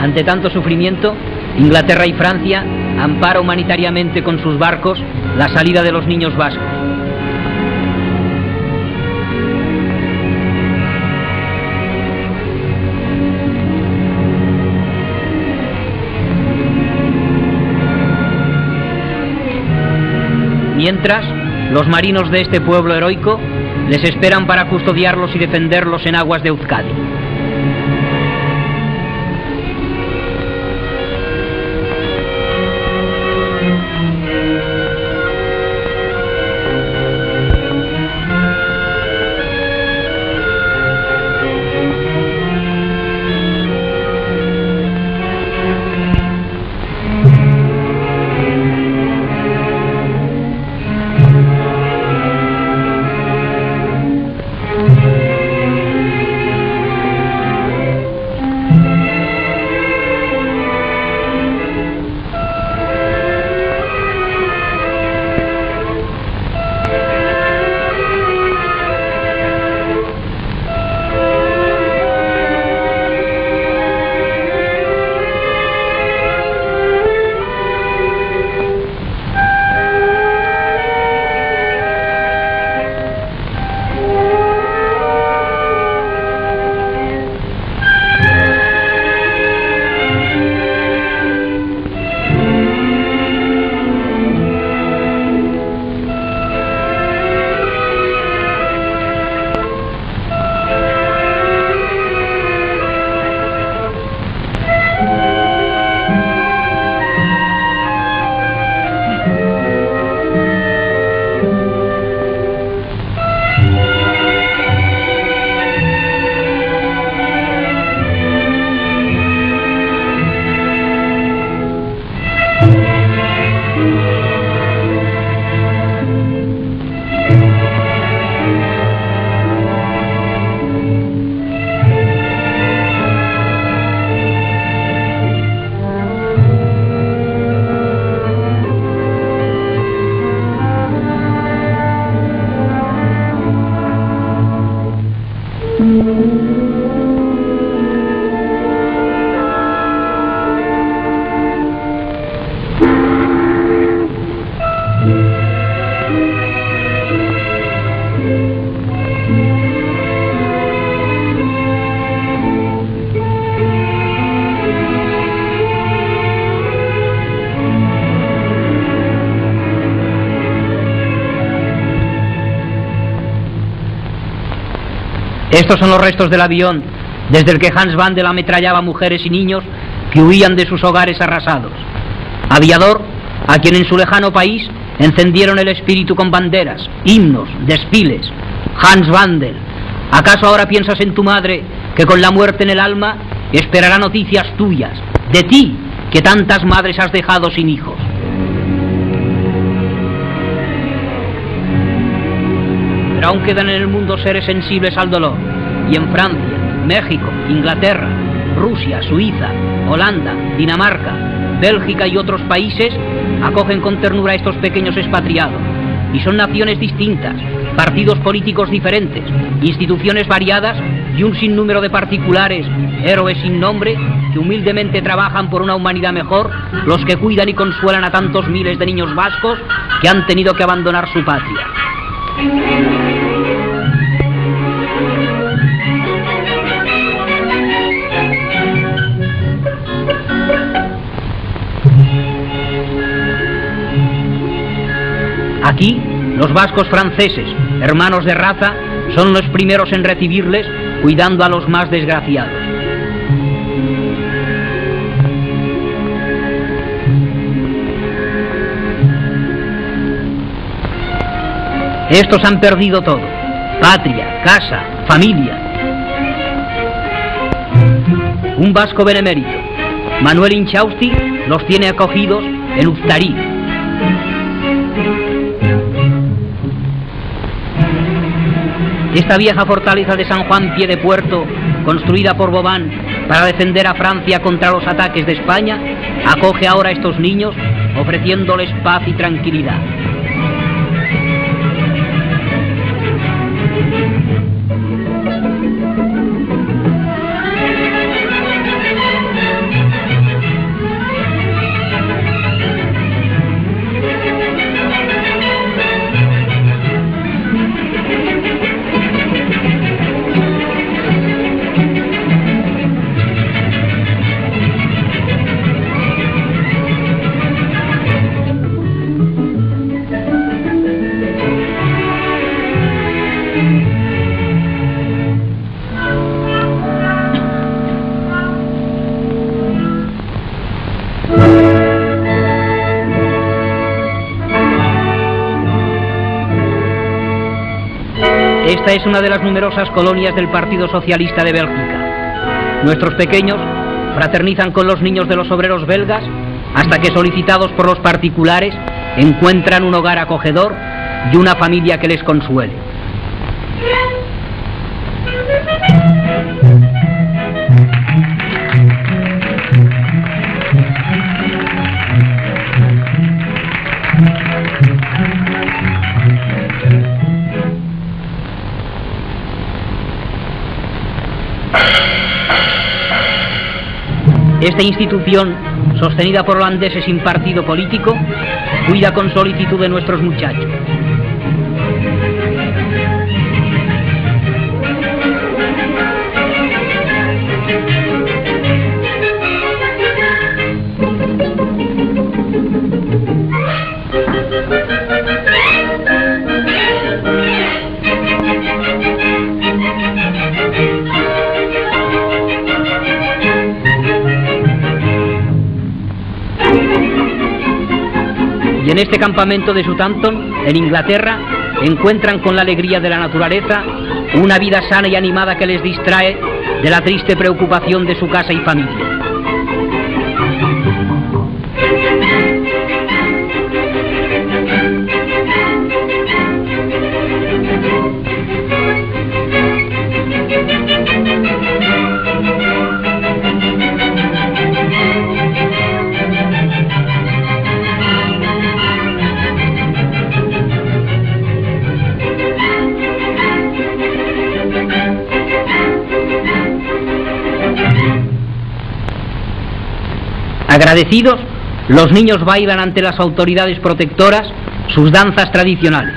ante tanto sufrimiento, Inglaterra y Francia ampara humanitariamente con sus barcos la salida de los niños vascos. Mientras, los marinos de este pueblo heroico les esperan para custodiarlos y defenderlos en aguas de Euskadi. Estos son los restos del avión desde el que Hans Vandel ametrallaba mujeres y niños que huían de sus hogares arrasados. Aviador a quien en su lejano país encendieron el espíritu con banderas, himnos, desfiles. Hans Vandel, ¿acaso ahora piensas en tu madre que con la muerte en el alma esperará noticias tuyas, de ti que tantas madres has dejado sin hijos? Aún quedan en el mundo seres sensibles al dolor, y en Francia, México, Inglaterra, Rusia, Suiza, Holanda, Dinamarca, Bélgica y otros países acogen con ternura a estos pequeños expatriados. Y son naciones distintas, partidos políticos diferentes, instituciones variadas y un sinnúmero de particulares, héroes sin nombre, que humildemente trabajan por una humanidad mejor, los que cuidan y consuelan a tantos miles de niños vascos que han tenido que abandonar su patria. Aquí, los vascos franceses, hermanos de raza, son los primeros en recibirles, cuidando a los más desgraciados. Estos han perdido todo, patria, casa, familia. Un vasco benemérito, Manuel Inchausti, los tiene acogidos en Uztarí. Esta vieja fortaleza de San Juan Pie de Puerto, construida por Bobán para defender a Francia contra los ataques de España, acoge ahora a estos niños ofreciéndoles paz y tranquilidad. Es una de las numerosas colonias del Partido Socialista de Bélgica. Nuestros pequeños fraternizan con los niños de los obreros belgas hasta que solicitados por los particulares encuentran un hogar acogedor y una familia que les consuele. Esta institución, sostenida por holandeses sin partido político, cuida con solicitud de nuestros muchachos. En este campamento de Southampton, en Inglaterra, encuentran con la alegría de la naturaleza una vida sana y animada que les distrae de la triste preocupación de su casa y familia. Agradecidos, los niños bailan ante las autoridades protectoras sus danzas tradicionales.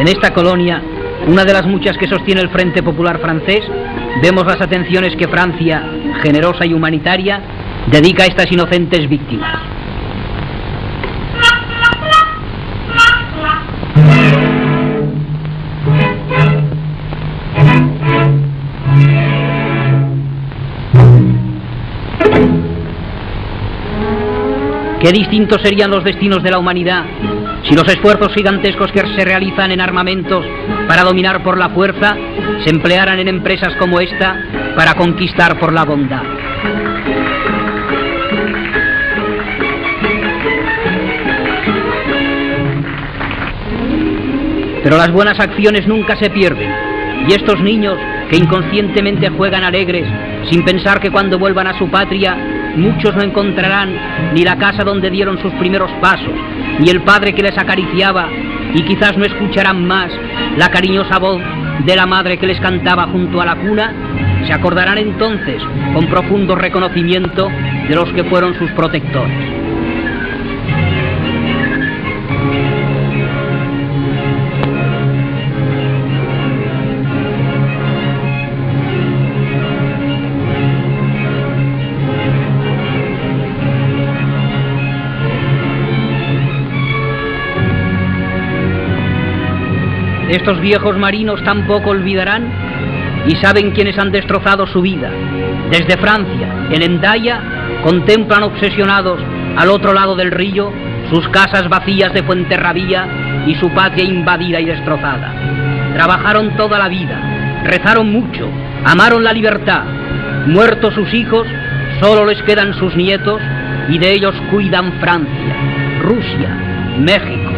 En esta colonia, una de las muchas que sostiene el Frente Popular francés, vemos las atenciones que Francia, generosa y humanitaria, dedica a estas inocentes víctimas. Qué distintos serían los destinos de la humanidad si los esfuerzos gigantescos que se realizan en armamentos para dominar por la fuerza se emplearan en empresas como esta para conquistar por la bondad. Pero las buenas acciones nunca se pierden y estos niños que inconscientemente juegan alegres sin pensar que cuando vuelvan a su patria muchos no encontrarán ni la casa donde dieron sus primeros pasos, ni el padre que les acariciaba, y quizás no escucharán más la cariñosa voz de la madre que les cantaba junto a la cuna, se acordarán entonces con profundo reconocimiento de los que fueron sus protectores. Estos viejos marinos tampoco olvidarán y saben quienes han destrozado su vida. Desde Francia, en Endaya, contemplan obsesionados al otro lado del río sus casas vacías de Fuenterrabía y su patria invadida y destrozada. Trabajaron toda la vida, rezaron mucho, amaron la libertad. Muertos sus hijos, solo les quedan sus nietos y de ellos cuidan Francia, Rusia, México,